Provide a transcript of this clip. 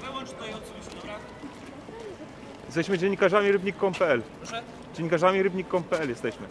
Wyłącz to i? Jesteśmy dziennikarzami rybnik.pl Proszę? Dziennikarzami rybnik.pl jesteśmy.